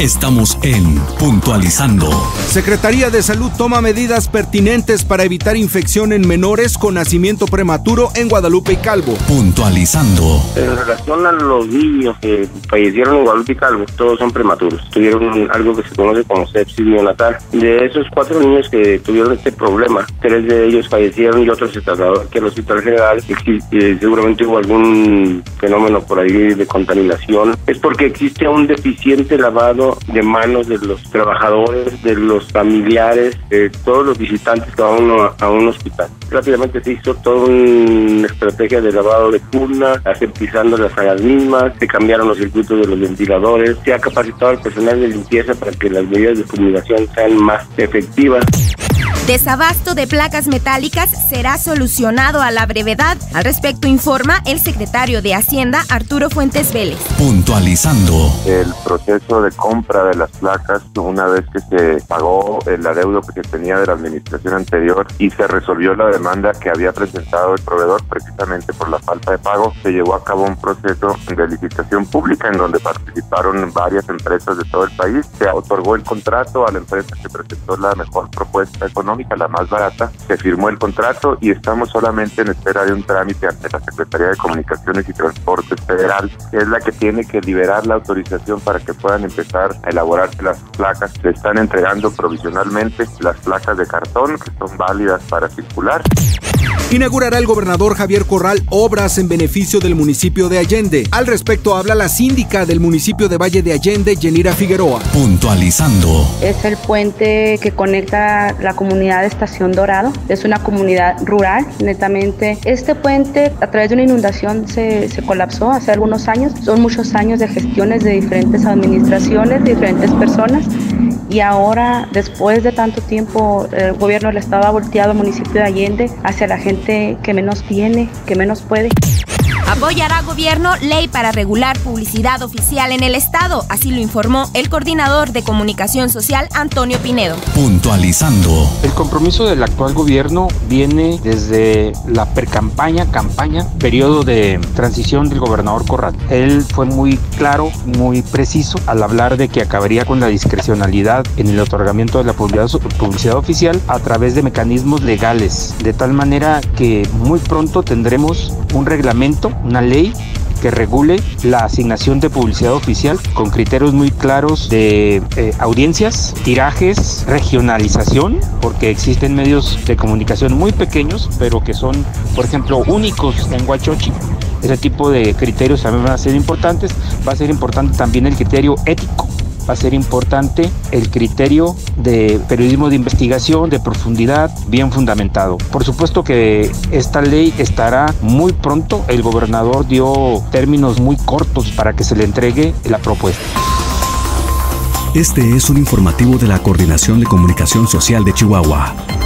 Estamos en Puntualizando. Secretaría de Salud toma medidas pertinentes para evitar infección en menores con nacimiento prematuro en Guadalupe y Calvo. Puntualizando. En relación a los niños que fallecieron en Guadalupe y Calvo, todos son prematuros. Tuvieron algo que se conoce como sepsis neonatal. De esos cuatro niños que tuvieron este problema, tres de ellos fallecieron y otros se trasladaron aquí al Hospital General. Y seguramente hubo algún fenómeno por ahí de contaminación. Es porque existe un deficiente lavado de manos de los trabajadores, de los familiares, de todos los visitantes que van a un hospital. Rápidamente se hizo toda una estrategia de lavado de cuna, aseptizando las salas mismas, se cambiaron los circuitos de los ventiladores, se ha capacitado al personal de limpieza para que las medidas de fumigación sean más efectivas. Desabasto de placas metálicas será solucionado a la brevedad. Al respecto informa el secretario de Hacienda, Arturo Fuentes Vélez. Puntualizando. El proceso de compra de las placas, una vez que se pagó el adeudo que se tenía de la administración anterior y se resolvió la demanda que había presentado el proveedor precisamente por la falta de pago, se llevó a cabo un proceso de licitación pública en donde participaron varias empresas de todo el país. Se otorgó el contrato a la empresa que presentó la mejor propuesta económica la más barata, se firmó el contrato y estamos solamente en espera de un trámite ante la Secretaría de Comunicaciones y Transportes Federal, que es la que tiene que liberar la autorización para que puedan empezar a elaborarse las placas. Se están entregando provisionalmente las placas de cartón que son válidas para circular. Inaugurará el gobernador Javier Corral obras en beneficio del municipio de Allende. Al respecto habla la síndica del municipio de Valle de Allende, Yenira Figueroa. Puntualizando. Es el puente que conecta la comunidad de Estación Dorado. Es una comunidad rural, netamente. Este puente a través de una inundación se, se colapsó hace algunos años. Son muchos años de gestiones de diferentes administraciones, de diferentes personas y ahora, después de tanto tiempo, el gobierno del estado ha volteado al municipio de Allende hacia la gente que menos tiene, que menos puede. Apoyará gobierno ley para regular publicidad oficial en el Estado, así lo informó el coordinador de comunicación social Antonio Pinedo. Puntualizando. El compromiso del actual gobierno viene desde la precampaña, campaña, periodo de transición del gobernador Corral. Él fue muy claro, muy preciso al hablar de que acabaría con la discrecionalidad en el otorgamiento de la publicidad, publicidad oficial a través de mecanismos legales, de tal manera que muy pronto tendremos un reglamento una ley que regule la asignación de publicidad oficial con criterios muy claros de eh, audiencias, tirajes, regionalización, porque existen medios de comunicación muy pequeños, pero que son, por ejemplo, únicos en Huachochi. Ese tipo de criterios también van a ser importantes. Va a ser importante también el criterio ético va a ser importante el criterio de periodismo de investigación, de profundidad, bien fundamentado. Por supuesto que esta ley estará muy pronto. El gobernador dio términos muy cortos para que se le entregue la propuesta. Este es un informativo de la Coordinación de Comunicación Social de Chihuahua.